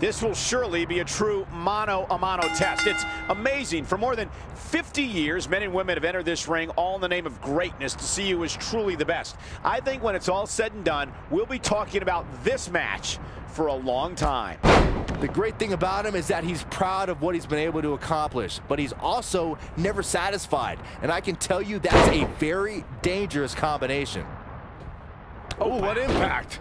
This will surely be a true mano-a-mano test. It's amazing. For more than 50 years, men and women have entered this ring all in the name of greatness to see who is truly the best. I think when it's all said and done, we'll be talking about this match for a long time. The great thing about him is that he's proud of what he's been able to accomplish, but he's also never satisfied. And I can tell you that's a very dangerous combination. Oh, what impact!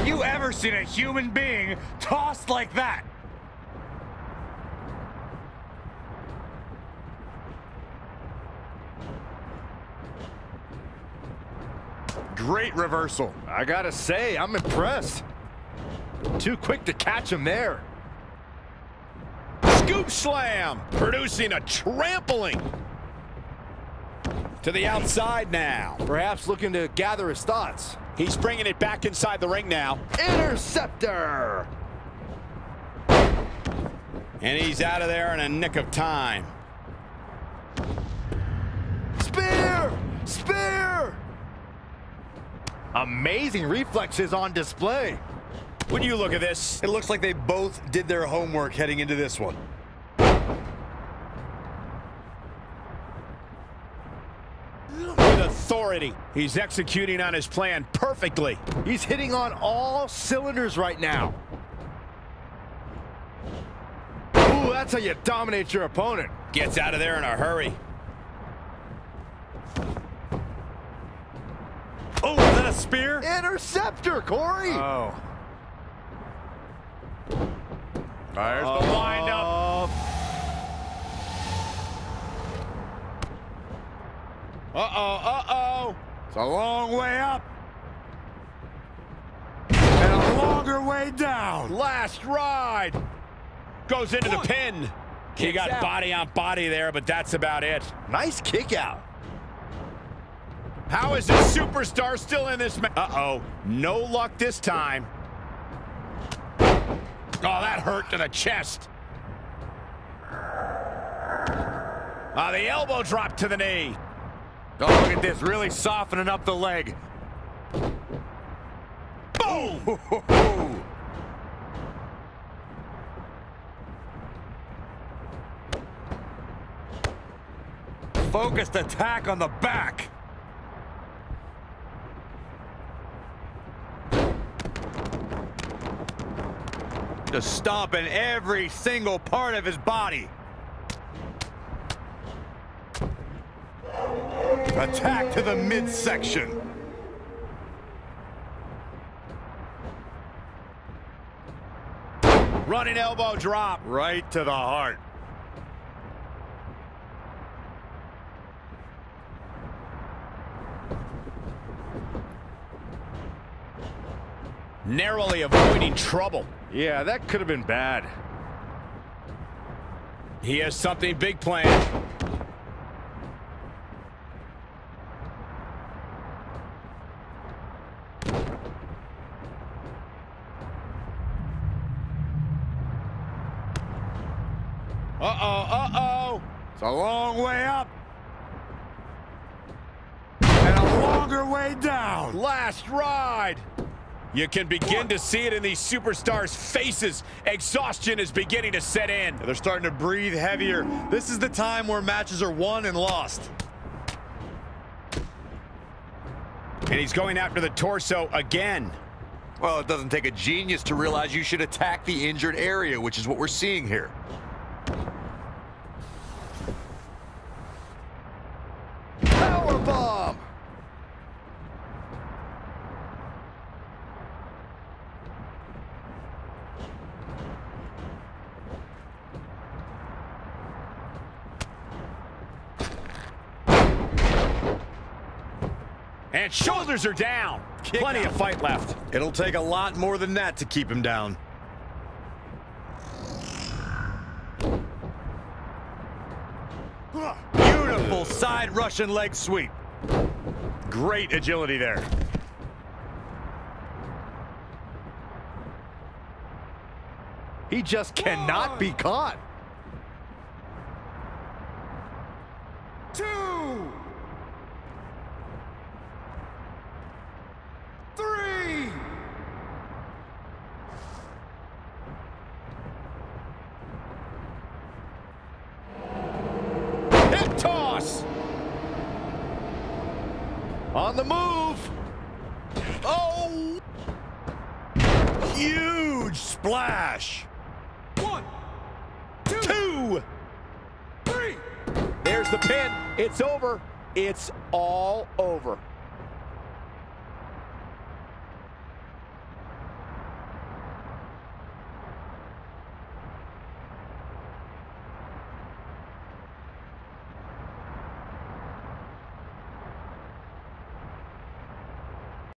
Have you ever seen a human being tossed like that? Great reversal. I gotta say, I'm impressed. Too quick to catch him there. Scoop slam, producing a trampling. To the outside now. Perhaps looking to gather his thoughts. He's bringing it back inside the ring now. Interceptor! And he's out of there in a nick of time. Spear! Spear! Amazing reflexes on display. When you look at this, It looks like they both did their homework heading into this one. Authority, he's executing on his plan perfectly. He's hitting on all cylinders right now. Ooh, that's how you dominate your opponent. Gets out of there in a hurry. Oh, is that a spear? Interceptor, Corey! Oh. There's Oh. the windup. Uh-oh, uh-oh. It's a long way up. And a longer way down. Last ride. Goes into the pin. He got out. body on body there, but that's about it. Nice kick out. How is this superstar still in this match? Uh-oh. No luck this time. Oh, that hurt to the chest. Ah, the elbow drop to the knee. Oh, look at this, really softening up the leg. Boom! Focused attack on the back. Just stomping every single part of his body. Attack to the midsection. Running elbow drop. Right to the heart. Narrowly avoiding trouble. Yeah, that could have been bad. He has something big planned. Uh-oh, uh-oh. It's a long way up. And a longer way down. Last ride. You can begin to see it in these superstars' faces. Exhaustion is beginning to set in. They're starting to breathe heavier. This is the time where matches are won and lost. And he's going after the torso again. Well, it doesn't take a genius to realize you should attack the injured area, which is what we're seeing here. Bomb! And shoulders are down. Kick Plenty out. of fight left. It'll take a lot more than that to keep him down. Beautiful side Russian leg sweep. Great agility there. He just cannot be caught. Two. Move. Oh! Huge splash. One, two, three. There's the pin. It's over. It's all over.